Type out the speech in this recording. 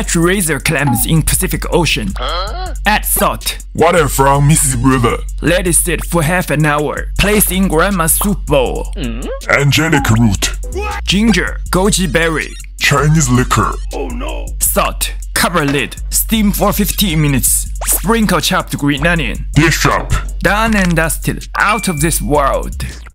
Catch razor clams in Pacific Ocean. Add salt. Water from Mississippi River. Let it sit for half an hour. Place in grandma's soup bowl. Hmm? Angelica root. Ginger, goji berry, Chinese liquor. Oh no. salt. Cover lid. Steam for 15 minutes. Sprinkle chopped green onion. Dish up. Done and dusted. Out of this world.